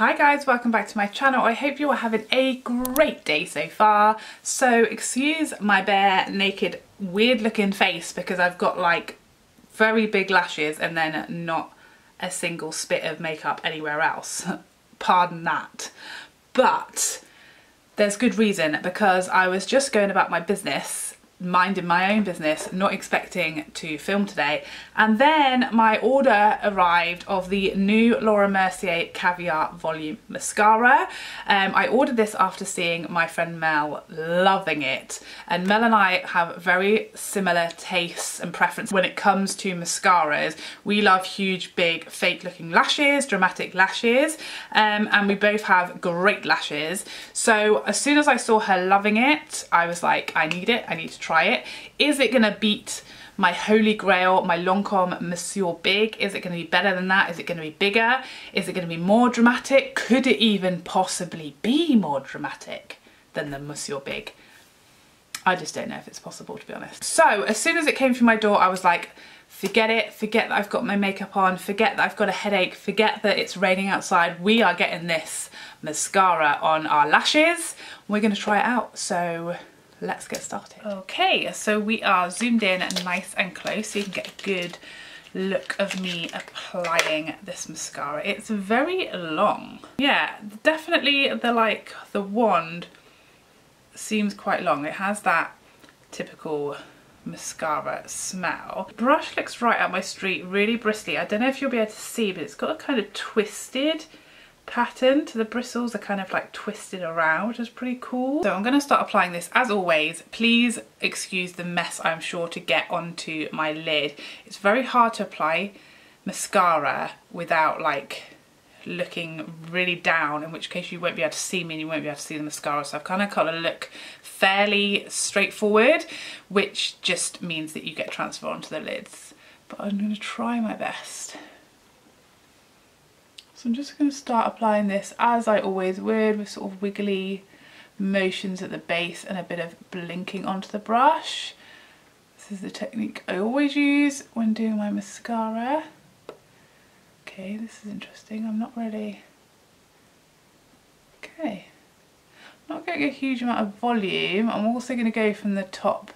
Hi guys, welcome back to my channel. I hope you are having a great day so far. So excuse my bare naked weird looking face because I've got like very big lashes and then not a single spit of makeup anywhere else. Pardon that. But there's good reason because I was just going about my business minding my own business, not expecting to film today. And then my order arrived of the new Laura Mercier Caviar Volume Mascara. Um, I ordered this after seeing my friend Mel loving it. And Mel and I have very similar tastes and preference when it comes to mascaras. We love huge, big, fake looking lashes, dramatic lashes, um, and we both have great lashes. So as soon as I saw her loving it, I was like, I need it, I need to try try it. Is it going to beat my holy grail, my Lancome Monsieur Big? Is it going to be better than that? Is it going to be bigger? Is it going to be more dramatic? Could it even possibly be more dramatic than the Monsieur Big? I just don't know if it's possible to be honest. So as soon as it came through my door I was like forget it, forget that I've got my makeup on, forget that I've got a headache, forget that it's raining outside. We are getting this mascara on our lashes. We're going to try it out. So let's get started. Okay, so we are zoomed in nice and close so you can get a good look of me applying this mascara. It's very long. Yeah, definitely the like, the wand seems quite long. It has that typical mascara smell. Brush looks right up my street, really bristly. I don't know if you'll be able to see, but it's got a kind of twisted pattern to the bristles are kind of like twisted around which is pretty cool. So I'm going to start applying this as always. Please excuse the mess I'm sure to get onto my lid. It's very hard to apply mascara without like looking really down in which case you won't be able to see me and you won't be able to see the mascara so I've kind of got to look fairly straightforward which just means that you get transfer onto the lids but I'm going to try my best. So I'm just going to start applying this as I always would with sort of wiggly motions at the base and a bit of blinking onto the brush. This is the technique I always use when doing my mascara. Okay, this is interesting. I'm not really... Okay. I'm not getting a huge amount of volume. I'm also going to go from the top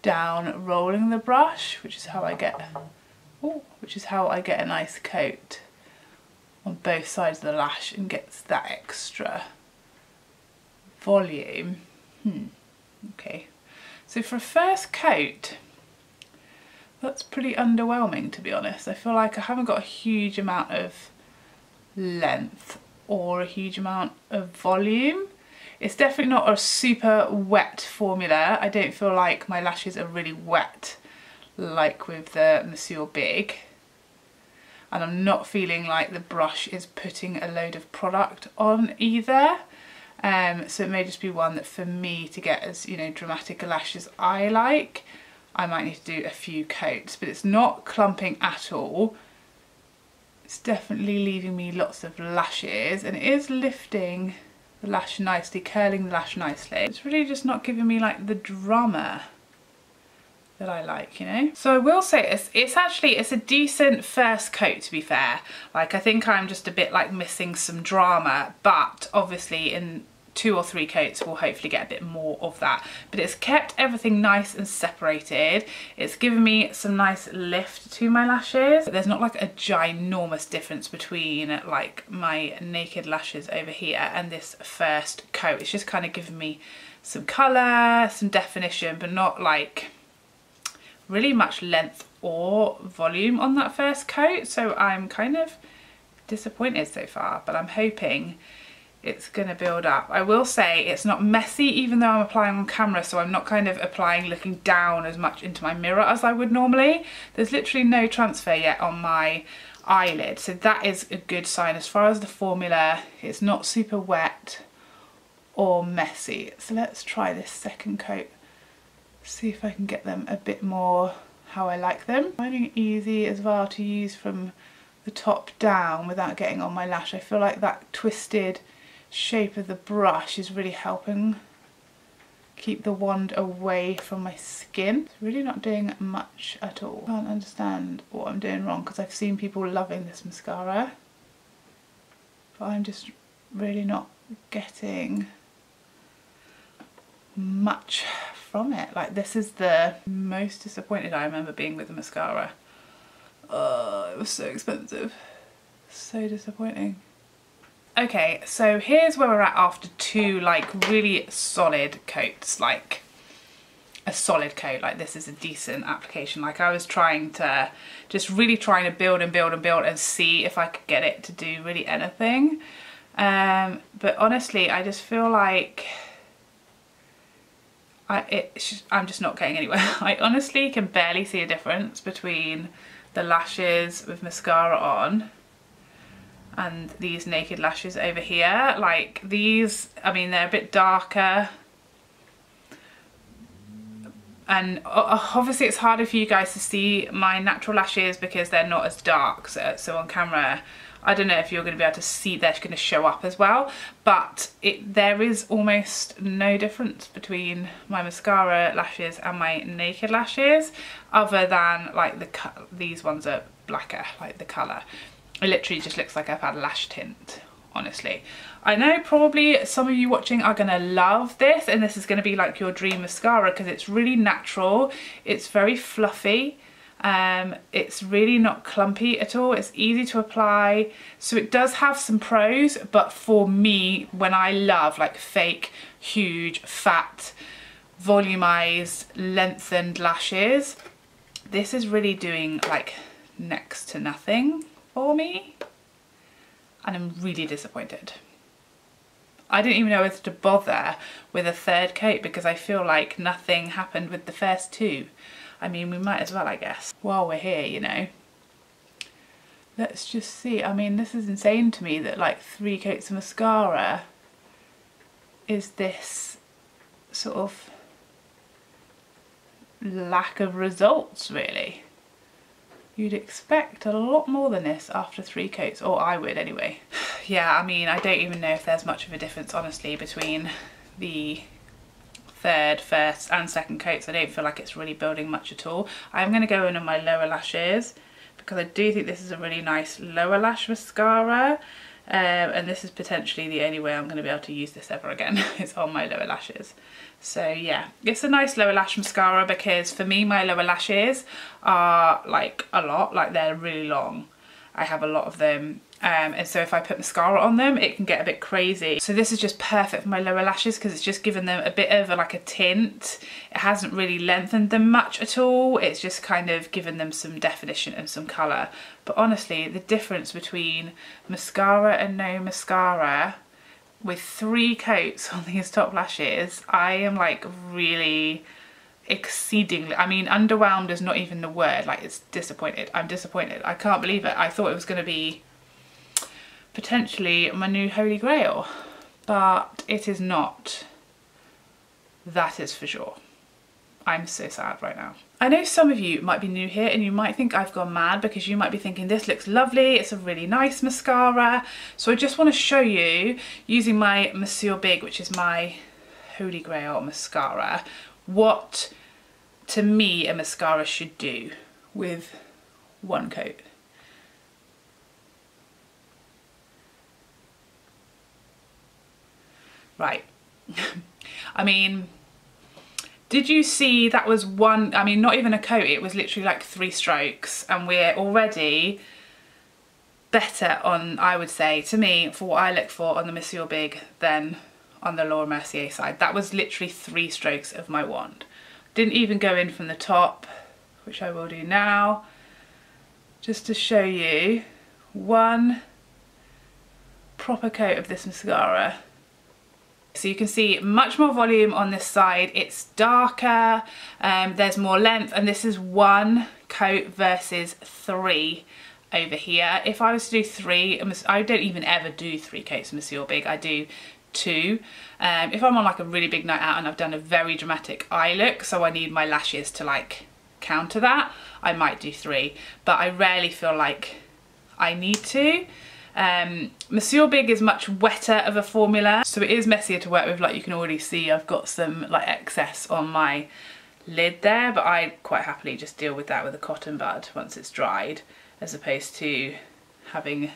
down rolling the brush, which is how I get... Ooh, which is how I get a nice coat on both sides of the lash and gets that extra volume. Hmm, okay. So for a first coat, that's pretty underwhelming to be honest. I feel like I haven't got a huge amount of length or a huge amount of volume. It's definitely not a super wet formula. I don't feel like my lashes are really wet like with the Monsieur Big and I'm not feeling like the brush is putting a load of product on either. Um, so it may just be one that for me to get as you know dramatic a lash as I like, I might need to do a few coats, but it's not clumping at all. It's definitely leaving me lots of lashes and it is lifting the lash nicely, curling the lash nicely. It's really just not giving me like the drama that I like, you know? So I will say it's, it's actually, it's a decent first coat to be fair. Like I think I'm just a bit like missing some drama, but obviously in two or three coats we'll hopefully get a bit more of that but it's kept everything nice and separated it's given me some nice lift to my lashes there's not like a ginormous difference between like my naked lashes over here and this first coat it's just kind of given me some colour some definition but not like really much length or volume on that first coat so I'm kind of disappointed so far but I'm hoping it's going to build up. I will say it's not messy even though I'm applying on camera so I'm not kind of applying looking down as much into my mirror as I would normally. There's literally no transfer yet on my eyelid so that is a good sign as far as the formula it's not super wet or messy. So let's try this second coat see if I can get them a bit more how I like them. Finding it easy as well to use from the top down without getting on my lash. I feel like that twisted shape of the brush is really helping keep the wand away from my skin. It's really not doing much at all. I can't understand what I'm doing wrong because I've seen people loving this mascara. but I'm just really not getting much from it. Like this is the most disappointed I remember being with the mascara. Oh, it was so expensive. So disappointing. Okay, so here's where we're at after two like really solid coats, like a solid coat, like this is a decent application. Like I was trying to, just really trying to build and build and build and see if I could get it to do really anything. Um, but honestly, I just feel like I, it, I'm just not getting anywhere. I honestly can barely see a difference between the lashes with mascara on and these naked lashes over here. Like these, I mean, they're a bit darker. And obviously it's harder for you guys to see my natural lashes because they're not as dark. So, so on camera, I don't know if you're going to be able to see they're going to show up as well, but it there is almost no difference between my mascara lashes and my naked lashes other than like the these ones are blacker, like the colour. It literally just looks like I've had lash tint, honestly. I know probably some of you watching are going to love this and this is going to be like your dream mascara because it's really natural, it's very fluffy, um, it's really not clumpy at all. It's easy to apply. So it does have some pros, but for me, when I love like fake, huge, fat, volumized, lengthened lashes, this is really doing like next to nothing for me. And I'm really disappointed. I didn't even know whether to bother with a third coat because I feel like nothing happened with the first two. I mean, we might as well, I guess, while we're here, you know. Let's just see. I mean, this is insane to me that like three coats of mascara is this sort of lack of results, really. You'd expect a lot more than this after three coats, or I would anyway. yeah, I mean, I don't even know if there's much of a difference, honestly, between the third, first and second coats. I don't feel like it's really building much at all. I'm going to go in on my lower lashes because I do think this is a really nice lower lash mascara. Um, and this is potentially the only way I'm going to be able to use this ever again is on my lower lashes. So yeah, it's a nice lower lash mascara because for me my lower lashes are like a lot, like they're really long. I have a lot of them um, and so if I put mascara on them it can get a bit crazy. So this is just perfect for my lower lashes because it's just given them a bit of a, like a tint. It hasn't really lengthened them much at all. It's just kind of given them some definition and some colour. But honestly the difference between mascara and no mascara with three coats on these top lashes I am like really exceedingly I mean underwhelmed is not even the word like it's disappointed I'm disappointed I can't believe it I thought it was going to be potentially my new holy grail but it is not that is for sure. I'm so sad right now. I know some of you might be new here and you might think I've gone mad because you might be thinking this looks lovely. It's a really nice mascara. So I just want to show you using my Monsieur Big which is my holy grail mascara what to me a mascara should do with one coat Right. I mean, did you see that was one, I mean, not even a coat, it was literally like three strokes and we're already better on, I would say, to me, for what I look for on the Monsieur Big than on the Laura Mercier side. That was literally three strokes of my wand. Didn't even go in from the top, which I will do now, just to show you one proper coat of this mascara so you can see much more volume on this side, it's darker, um, there's more length and this is one coat versus three over here. If I was to do three, I don't even ever do three coats Monsieur Big, I do two. Um, if I'm on like a really big night out and I've done a very dramatic eye look, so I need my lashes to like counter that, I might do three. But I rarely feel like I need to. Um, Monsieur Big is much wetter of a formula, so it is messier to work with, like you can already see I've got some like excess on my lid there, but I quite happily just deal with that with a cotton bud once it's dried, as opposed to having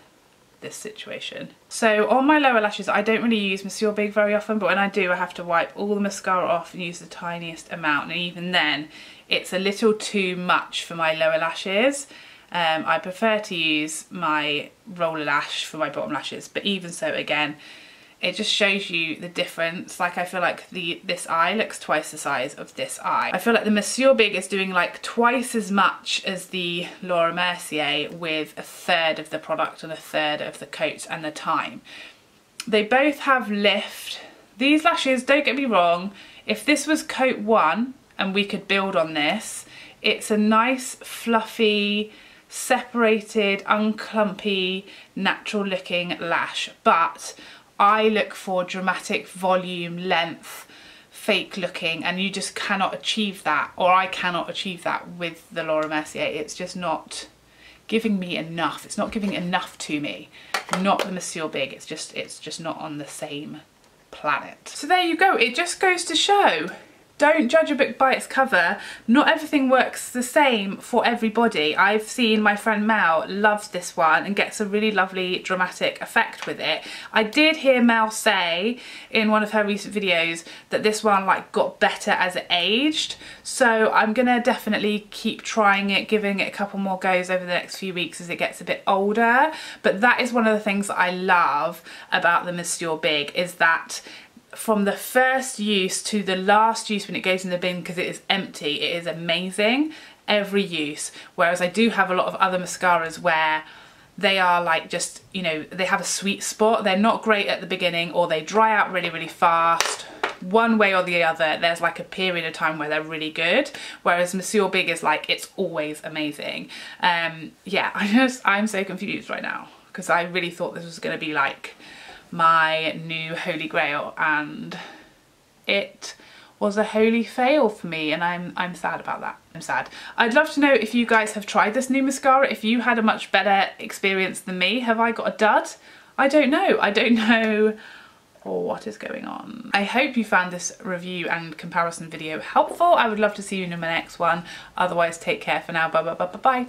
this situation. So on my lower lashes, I don't really use Monsieur Big very often, but when I do, I have to wipe all the mascara off and use the tiniest amount. And even then, it's a little too much for my lower lashes. Um, I prefer to use my roller lash for my bottom lashes, but even so, again, it just shows you the difference. Like I feel like the this eye looks twice the size of this eye. I feel like the Monsieur Big is doing like twice as much as the Laura Mercier with a third of the product and a third of the coat and the time. They both have lift. These lashes, don't get me wrong, if this was coat one and we could build on this, it's a nice fluffy separated, unclumpy, natural looking lash. But I look for dramatic volume, length, fake looking, and you just cannot achieve that, or I cannot achieve that with the Laura Mercier. It's just not giving me enough. It's not giving enough to me. Not the Monsieur Big, it's just, it's just not on the same planet. So there you go, it just goes to show don't judge a book by its cover. Not everything works the same for everybody. I've seen my friend Mel loves this one and gets a really lovely dramatic effect with it. I did hear Mel say in one of her recent videos that this one like got better as it aged. So I'm gonna definitely keep trying it, giving it a couple more goes over the next few weeks as it gets a bit older. But that is one of the things I love about the Monsieur Big is that from the first use to the last use when it goes in the bin because it is empty, it is amazing every use. Whereas I do have a lot of other mascaras where they are like just, you know, they have a sweet spot. They're not great at the beginning or they dry out really, really fast. One way or the other, there's like a period of time where they're really good. Whereas Monsieur Big is like, it's always amazing. Um, yeah, I just, I'm so confused right now because I really thought this was going to be like my new holy grail and it was a holy fail for me and I'm I'm sad about that. I'm sad. I'd love to know if you guys have tried this new mascara, if you had a much better experience than me. Have I got a dud? I don't know. I don't know or what is going on. I hope you found this review and comparison video helpful. I would love to see you in my next one. Otherwise, take care for now. Bye bye bye bye bye.